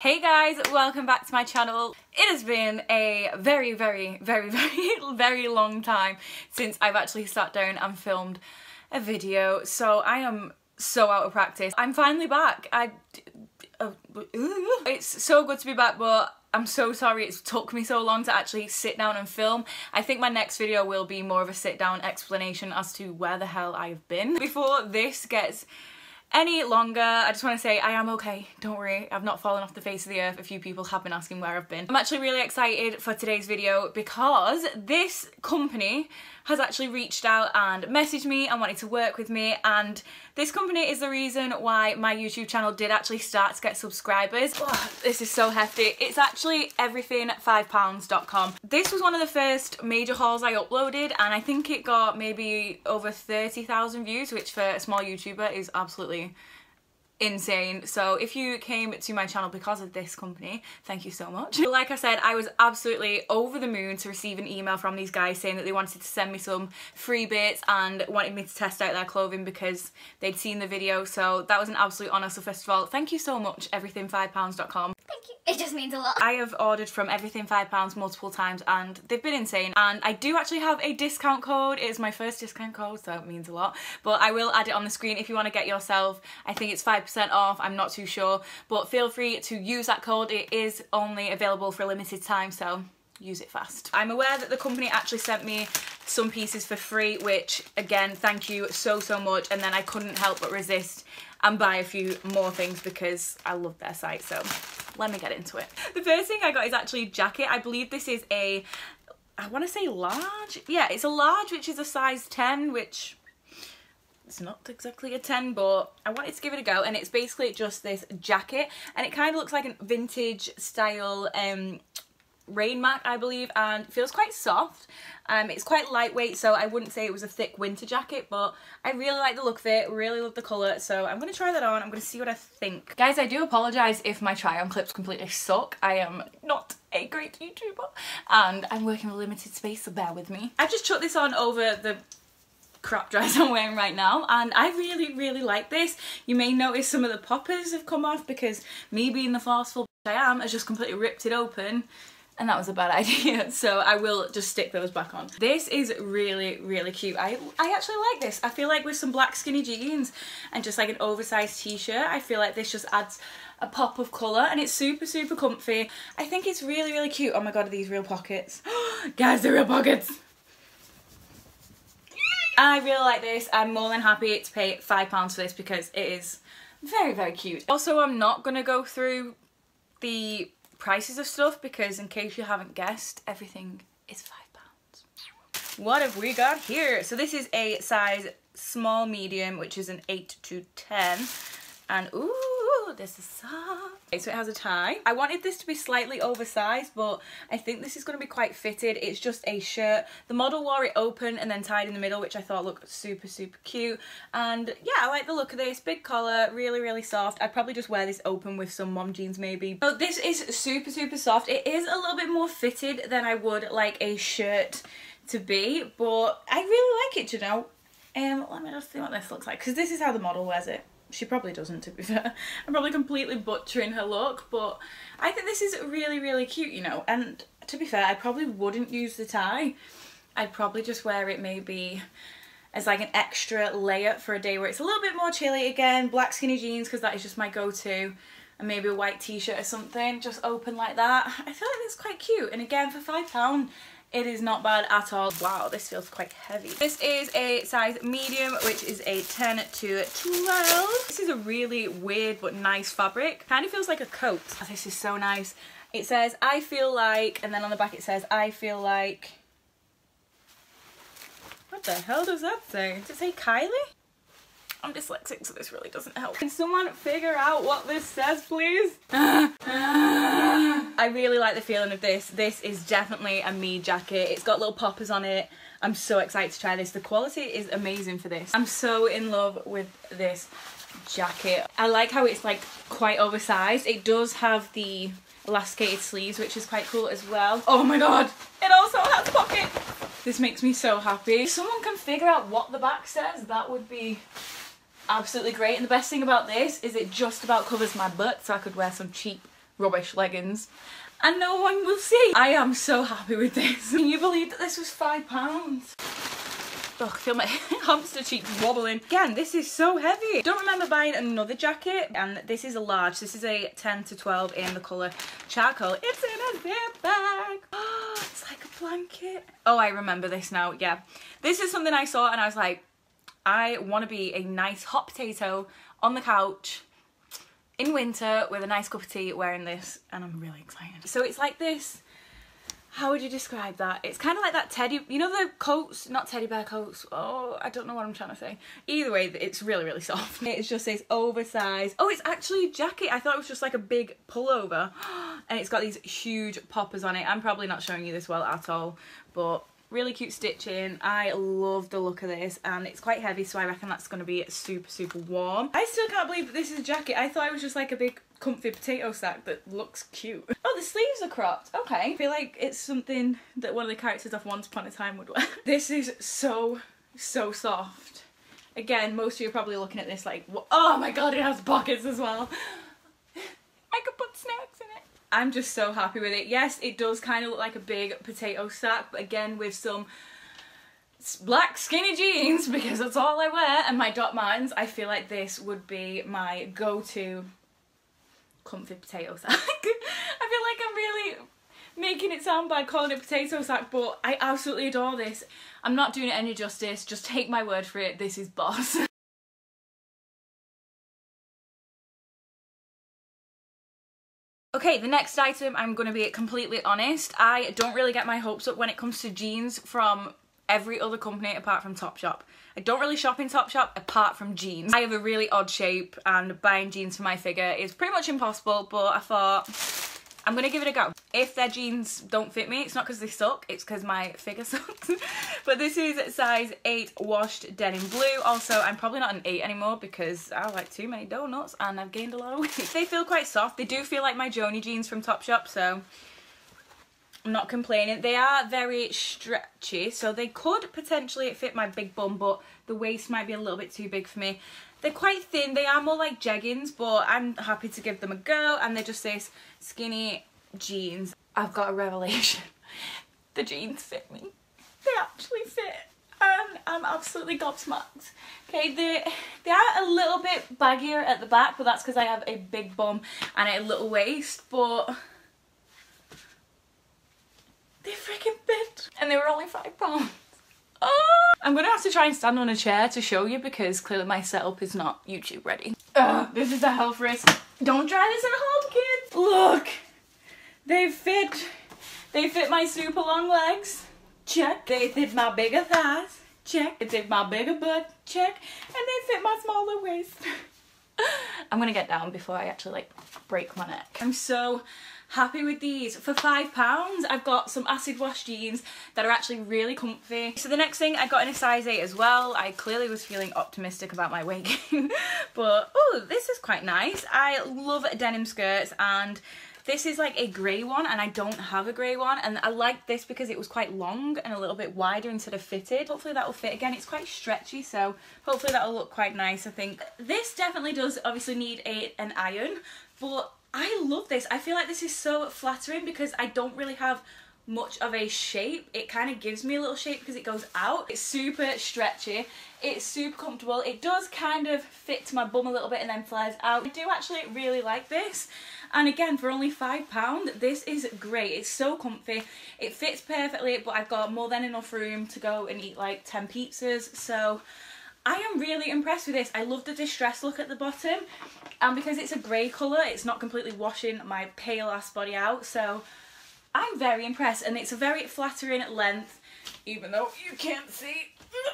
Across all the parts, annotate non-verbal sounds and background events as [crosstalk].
Hey guys, welcome back to my channel. It has been a very, very, very, [laughs] very, very long time since I've actually sat down and filmed a video, so I am so out of practice. I'm finally back. I, uh, it's so good to be back, but I'm so sorry it's took me so long to actually sit down and film. I think my next video will be more of a sit down explanation as to where the hell I've been. Before this gets any longer. I just want to say I am okay, don't worry, I've not fallen off the face of the earth. A few people have been asking where I've been. I'm actually really excited for today's video because this company has actually reached out and messaged me and wanted to work with me and this company is the reason why my YouTube channel did actually start to get subscribers. Oh, this is so hefty. It's actually everything5pounds.com. This was one of the first major hauls I uploaded and I think it got maybe over 30,000 views which for a small YouTuber is absolutely really insane. So if you came to my channel because of this company, thank you so much. [laughs] Like I said, I was absolutely over the moon to receive an email from these guys saying that they wanted to send me some free bits and wanted me to test out their clothing because they'd seen the video. So that was an absolute honour. So first of all, thank you so much, everything5pounds.com. Thank you. It just means a lot. I have ordered from Everything £5 multiple times and they've been insane. And I do actually have a discount code. It is my first discount code, so it means a lot. But I will add it on the screen if you want to get yourself. I think it's 5% off, I'm not too sure. But feel free to use that code. It is only available for a limited time, so use it fast. I'm aware that the company actually sent me some pieces for free, which again, thank you so, so much. And then I couldn't help but resist and buy a few more things because I love their site. So let me get into it. The first thing I got is actually a jacket. I believe this is a, I want to say large. Yeah, it's a large, which is a size 10, which it's not exactly a 10 but I wanted to give it a go and it's basically just this jacket and it kind of looks like a vintage style um rain mac I believe and feels quite soft. Um it's quite lightweight so I wouldn't say it was a thick winter jacket but I really like the look of it really love the colour so I'm gonna try that on. I'm gonna see what I think. Guys I do apologize if my try on clips completely suck. I am not a great YouTuber and I'm working with limited space so bear with me. I've just chucked this on over the crop dress [laughs] I'm wearing right now and I really really like this. You may notice some of the poppers have come off because me being the forceful I am has just completely ripped it open and that was a bad [laughs] idea so I will just stick those back on. This is really really cute. I, I actually like this. I feel like with some black skinny jeans and just like an oversized t-shirt I feel like this just adds a pop of colour and it's super super comfy. I think it's really really cute. Oh my god are these real pockets? [gasps] Guys they're real pockets! I really like this. I'm more than happy to pay £5 for this because it is very very cute. Also I'm not going to go through the prices of stuff because in case you haven't guessed, everything is five pounds. What have we got here? So this is a size small medium, which is an eight to 10. And ooh, this is soft. Okay, so it has a tie. I wanted this to be slightly oversized, but I think this is going to be quite fitted. It's just a shirt. The model wore it open and then tied in the middle, which I thought looked super, super cute. And yeah, I like the look of this. Big collar, really, really soft. I'd probably just wear this open with some mom jeans maybe. So this is super, super soft. It is a little bit more fitted than I would like a shirt to be, but I really like it, you know. Um, let me just see what this looks like, because this is how the model wears it she probably doesn't to be [laughs] fair. I'm probably completely butchering her look but I think this is really really cute you know and to be fair I probably wouldn't use the tie. I'd probably just wear it maybe as like an extra layer for a day where it's a little bit more chilly again. Black skinny jeans because that is just my go-to and maybe a white t-shirt or something just open like that. I feel like it's quite cute and again for £5 it is not bad at all. Wow, this feels quite heavy. This is a size medium, which is a 10 to 12. This is a really weird but nice fabric. Kind of feels like a coat. Oh, this is so nice. It says, I feel like, and then on the back it says, I feel like... What the hell does that say? Does it say Kylie? I'm dyslexic, so this really doesn't help. Can someone figure out what this says, please? [laughs] I really like the feeling of this. This is definitely a me jacket. It's got little poppers on it. I'm so excited to try this. The quality is amazing for this. I'm so in love with this jacket. I like how it's like quite oversized. It does have the elasticated sleeves, which is quite cool as well. Oh my god, it also has pockets. This makes me so happy. If someone can figure out what the back says, that would be absolutely great. And the best thing about this is it just about covers my butt so I could wear some cheap rubbish leggings and no one will see. I am so happy with this. [laughs] Can you believe that this was five pounds? Oh, feel my [laughs] hamster cheeks wobbling. Again, this is so heavy. Don't remember buying another jacket and this is a large. This is a 10 to 12 in the colour charcoal. It's in a zip bag. Oh, [gasps] it's like a blanket. Oh, I remember this now. Yeah. This is something I saw and I was like, I want to be a nice hot potato on the couch in winter with a nice cup of tea wearing this and I'm really excited. So it's like this how would you describe that? It's kind of like that teddy, you know the coats, not teddy bear coats, oh, I don't know what I'm trying to say. Either way, it's really, really soft. [laughs] It just says oversized. Oh, it's actually a jacket. I thought it was just like a big pullover. [gasps] And it's got these huge poppers on it. I'm probably not showing you this well at all, but really cute stitching. I love the look of this and it's quite heavy so I reckon that's going to be super super warm. I still can't believe that this is a jacket. I thought it was just like a big comfy potato sack that looks cute. [laughs] Oh, the sleeves are cropped. Okay. I feel like it's something that one of the characters of Once Upon a Time would wear. [laughs] this is so, so soft. Again, most of you are probably looking at this like, oh my god, it has pockets as well. [laughs] I could put snacks in it. I'm just so happy with it. Yes, it does kind of look like a big potato sack, but again with some black skinny jeans [laughs] because that's all I wear and my Doc Martens, I feel like this would be my go-to comfy potato sack. [laughs] I feel like I'm really making it sound bad calling it potato sack, but I absolutely adore this. I'm not doing it any justice, just take my word for it, this is boss. [laughs] Okay, the next item, I'm going to be completely honest, I don't really get my hopes up when it comes to jeans from every other company apart from Topshop. I don't really shop in Topshop apart from jeans. I have a really odd shape and buying jeans for my figure is pretty much impossible but I thought I'm gonna give it a go. If their jeans don't fit me, it's not because they suck, it's because my figure [laughs] sucks. but this is size 8 washed denim blue. Also, I'm probably not an 8 anymore because I like too many donuts and I've gained a lot of [laughs] weight. they feel quite soft. They do feel like my Joni jeans from Topshop, so I'm not complaining. They are very stretchy, so they could potentially fit my big bum, but the waist might be a little bit too big for me. They're quite thin. They are more like jeggings, but I'm happy to give them a go. And they're just this skinny jeans. I've got a revelation. [laughs] the jeans fit me. They actually fit. And I'm absolutely gobsmacked. Okay, they, they are a little bit baggier at the back, but that's because I have a big bum and a little waist, but they freaking fit. And they were only five pounds. Oh! [laughs] I'm gonna have to try and stand on a chair to show you because clearly my setup is not YouTube ready. Ugh, this is a health risk. Don't try this at home, kids. Look, they fit. They fit my super long legs. Check. They fit my bigger thighs. Check. They fit my bigger butt. Check. And they fit my smaller waist. [laughs] I'm gonna get down before I actually like break my neck. I'm so happy with these. For five pounds, I've got some acid wash jeans that are actually really comfy. So the next thing I got in a size eight as well. I clearly was feeling optimistic about my weight gain, [laughs] but oh, this is quite nice. I love denim skirts and this is like a grey one and I don't have a grey one and I like this because it was quite long and a little bit wider instead of fitted. Hopefully that will fit again. It's quite stretchy so hopefully that will look quite nice I think. This definitely does obviously need a an iron but I love this. I feel like this is so flattering because I don't really have much of a shape. It kind of gives me a little shape because it goes out. It's super stretchy. It's super comfortable. It does kind of fit to my bum a little bit and then flies out. I do actually really like this. And again, for only £5, this is great. It's so comfy. It fits perfectly, but I've got more than enough room to go and eat like 10 pizzas. So I am really impressed with this. I love the distressed look at the bottom and because it's a grey colour it's not completely washing my pale ass body out so I'm very impressed and it's a very flattering length even though you can't see.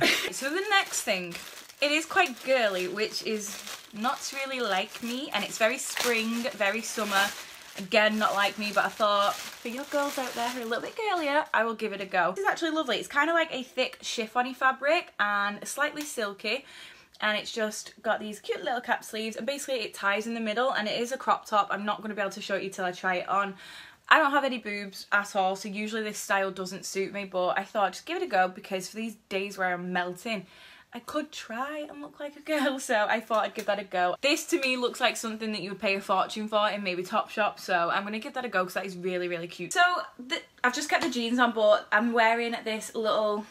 [laughs] so the next thing, it is quite girly which is not really like me and it's very spring, very summer Again, not like me, but I thought for your girls out there who are a little bit girlier, I will give it a go. This is actually lovely. It's kind of like a thick chiffony fabric and slightly silky. And it's just got these cute little cap sleeves and basically it ties in the middle and it is a crop top. I'm not going to be able to show you till I try it on. I don't have any boobs at all, so usually this style doesn't suit me, but I thought just give it a go because for these days where I'm melting, I could try and look like a girl, [laughs] so I thought I'd give that a go. This to me looks like something that you would pay a fortune for in maybe Topshop, so I'm gonna give that a go because that is really, really cute. So I've just kept the jeans on, but I'm wearing this little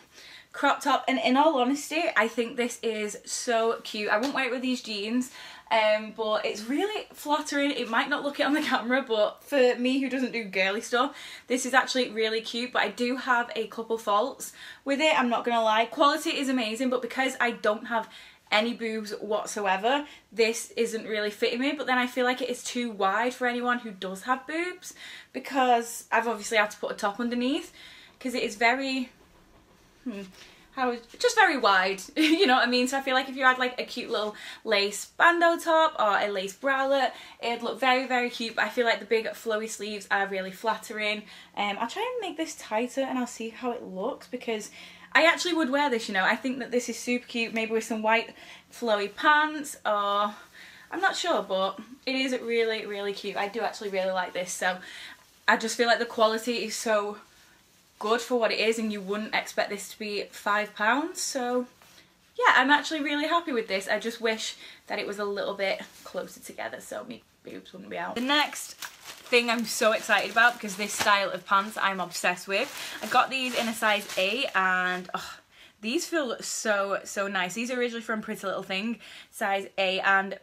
crop top and in all honesty I think this is so cute I won't wear it with these jeans um, but it's really flattering. It might not look it on the camera but for me who doesn't do girly stuff this is actually really cute but I do have a couple faults with it I'm not gonna lie. Quality is amazing but because I don't have any boobs whatsoever this isn't really fitting me. But then I feel like it is too wide for anyone who does have boobs because I've obviously had to put a top underneath because it is very hmm, how just very wide [laughs] you know what I mean? So I feel like if you had like a cute little lace bandeau top or a lace bralette it'd look very very cute. But I feel like the big flowy sleeves are really flattering. Um, I'll try and make this tighter and I'll see how it looks because I actually would wear this you know? I think that this is super cute maybe with some white flowy pants or I'm not sure but it is really really cute. I do actually really like this so I just feel like the quality is so good for what it is and you wouldn't expect this to be five pounds so yeah I'm actually really happy with this I just wish that it was a little bit closer together so my boobs wouldn't be out. The next thing I'm so excited about because this style of pants I'm obsessed with. I got these in a size 8 and oh, these feel so so nice. These are originally from Pretty Little Thing size 8 and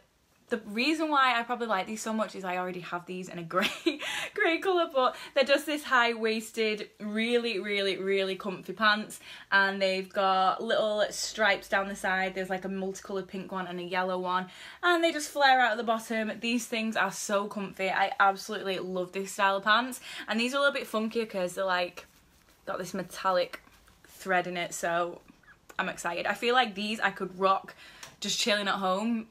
the reason why I probably like these so much is I already have these in a grey [laughs] grey colour but they're just this high-waisted really really really comfy pants and they've got little stripes down the side. There's like a multicoloured pink one and a yellow one and they just flare out at the bottom. These things are so comfy. I absolutely love this style of pants and these are a little bit funkier because they're like got this metallic thread in it so I'm excited. I feel like these I could rock just chilling at home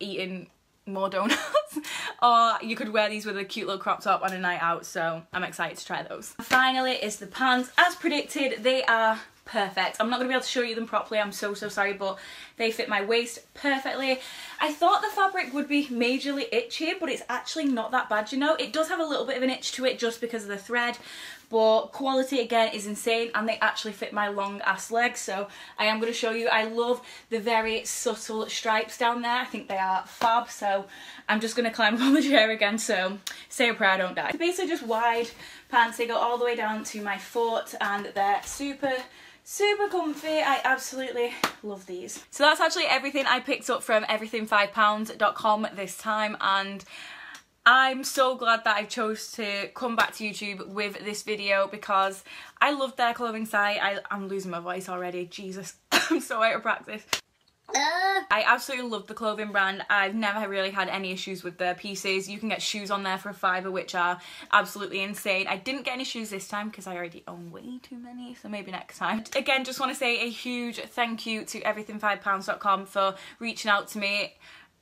eating more donuts [laughs] or you could wear these with a cute little crop top on a night out so I'm excited to try those. Finally is the pants. As predicted they are perfect. I'm not going to be able to show you them properly, I'm so so sorry but they fit my waist perfectly. I thought the fabric would be majorly itchy but it's actually not that bad you know. It does have a little bit of an itch to it just because of the thread but quality again is insane and they actually fit my long ass legs so I am going to show you. I love the very subtle stripes down there. I think they are fab so I'm just going to climb [laughs] on the chair again so say a prayer don't die. basically just wide pants they go all the way down to my foot and they're super super comfy. I absolutely love these. So that's actually everything I picked up from everything5pounds.com this time and I'm so glad that I chose to come back to YouTube with this video because I love their clothing site. I, I'm losing my voice already. Jesus, [laughs] I'm so out of practice. I absolutely love the clothing brand. I've never really had any issues with their pieces. You can get shoes on there for a fiver, which are absolutely insane. I didn't get any shoes this time because I already own way too many, so maybe next time. [laughs] Again, just want to say a huge thank you to everything5pounds.com for reaching out to me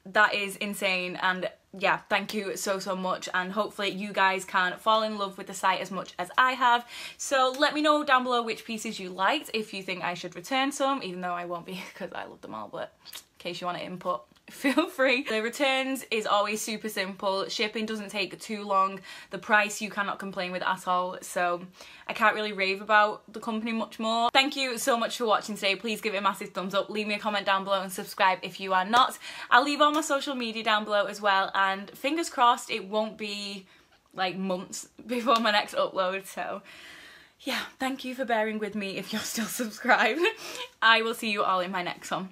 that is insane and yeah thank you so so much and hopefully you guys can fall in love with the site as much as I have. So let me know down below which pieces you liked if you think I should return some even though I won't be [laughs] because I love them all but in case you want to input [laughs] feel free. The returns is always super simple. Shipping doesn't take too long. The price you cannot complain with at all. So I can't really rave about the company much more. Thank you so much for watching today. Please give it a massive thumbs up. Leave me a comment down below and subscribe if you are not. I'll leave all my social media down below as well. And fingers crossed it won't be like months [laughs] before my next upload. So yeah, thank you for bearing with me if you're still [laughs] subscribed. I will see you all in my next one.